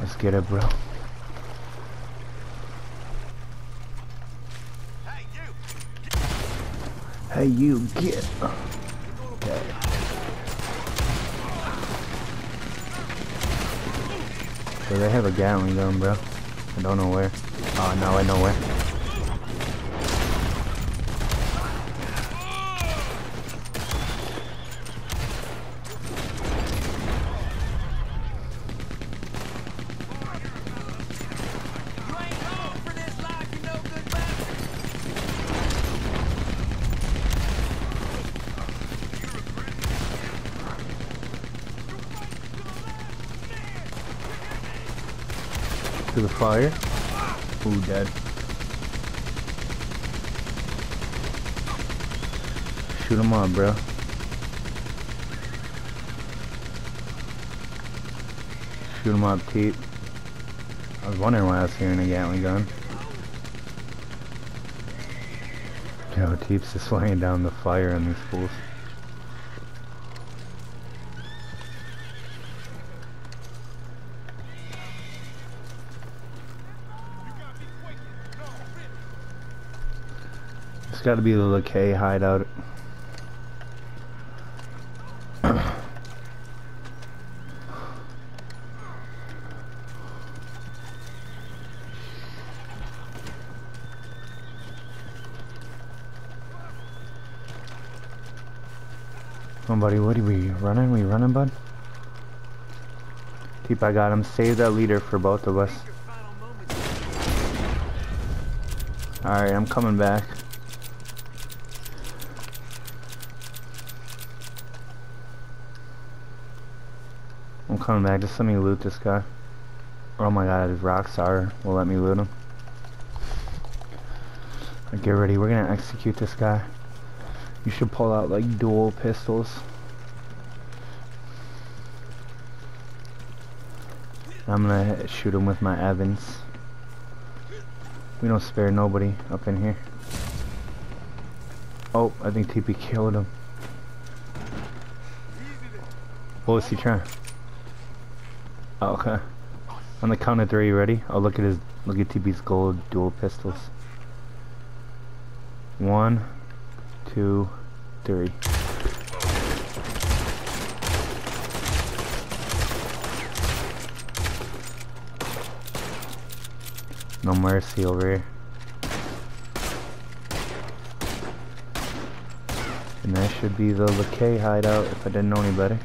Let's get it, bro. Hey, you get. Okay. So they have a Gatling gun, bro. I don't know where. Oh, no, I know where. To the fire. Ooh, dead. Shoot him up, bro. Shoot him up, Teep. I was wondering why I was hearing a Gatling gun. Yo, Teep's just laying down the fire on these fools. It's gotta be the Lakay hideout. Come on, buddy. What are we running? We running, bud? Keep, I got him. Save that leader for both of us. Alright, I'm coming back. I'm coming back. Just let me loot this guy. Oh my god, Rockstar will let me loot him. Right, get ready. We're gonna execute this guy. You should pull out like dual pistols. I'm gonna shoot him with my Evans. We don't spare nobody up in here. Oh, I think TP killed him. What was he trying? Oh, okay. On the count of three, ready? Oh, look at his, look at TP's gold dual pistols. One, two, three. No mercy over here. And that should be the Lakay hideout if I didn't know any better.